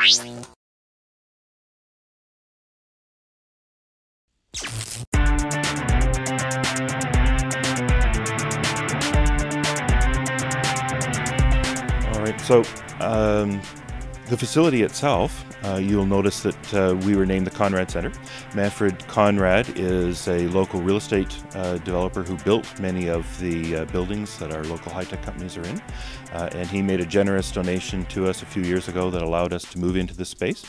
All right, so um, the facility itself, uh, you'll notice that uh, we were named the Conrad Center. Manfred Conrad is a local real estate uh, developer who built many of the uh, buildings that our local high tech companies are in. Uh, and he made a generous donation to us a few years ago that allowed us to move into this space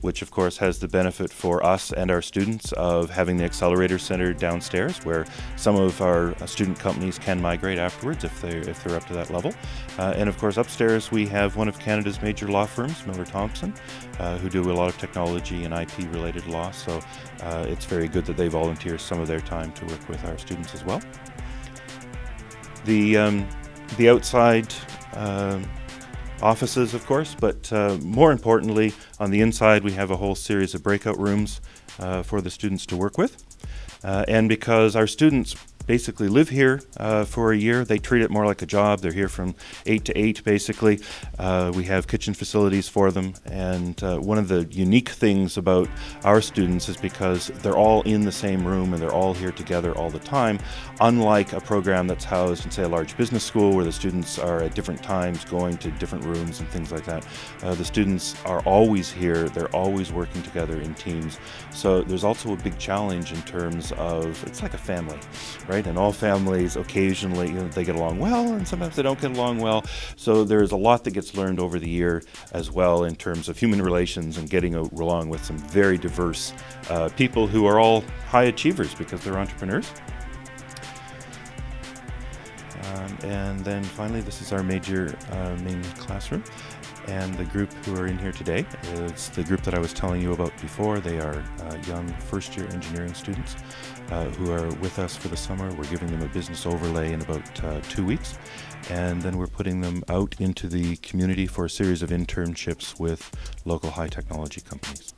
which of course has the benefit for us and our students of having the accelerator center downstairs where some of our uh, student companies can migrate afterwards if they're, if they're up to that level. And of course upstairs we have one of Canada's major law firms, Miller Thomson, uh, who do a lot of technology and IP related law. So uh, it's very good that they volunteer some of their time to work with our students as well. The, um, the outside um, offices, of course, but uh, more importantly, on the inside, we have a whole series of breakout rooms uh, for the students to work with. Uh, and because our students basically live here uh, for a year. They treat it more like a job. They're here from 8 to 8, basically. Uh, we have kitchen facilities for them. And uh, one of the unique things about our students is because they're all in the same room and they're all here together all the time, unlike a program that's housed in, say, a large business school where the students are at different times going to different rooms and things like that. Uh, the students are always here, they're always working together in teams. So there's also a big challenge in terms of it's like a family, right? Right? And all families occasionally, you know, they get along well, and sometimes they don't get along well. So there's a lot that gets learned over the year as well in terms of human relations and getting along with some very diverse uh, people who are all high achievers because they're entrepreneurs. Um, and then finally, this is our major uh, main classroom. And the group who are in here today is the group that I was telling you about before. They are uh, young first year engineering students uh, who are with us for the summer. We're giving them a business overlay in about uh, two weeks. And then we're putting them out into the community for a series of internships with local high technology companies.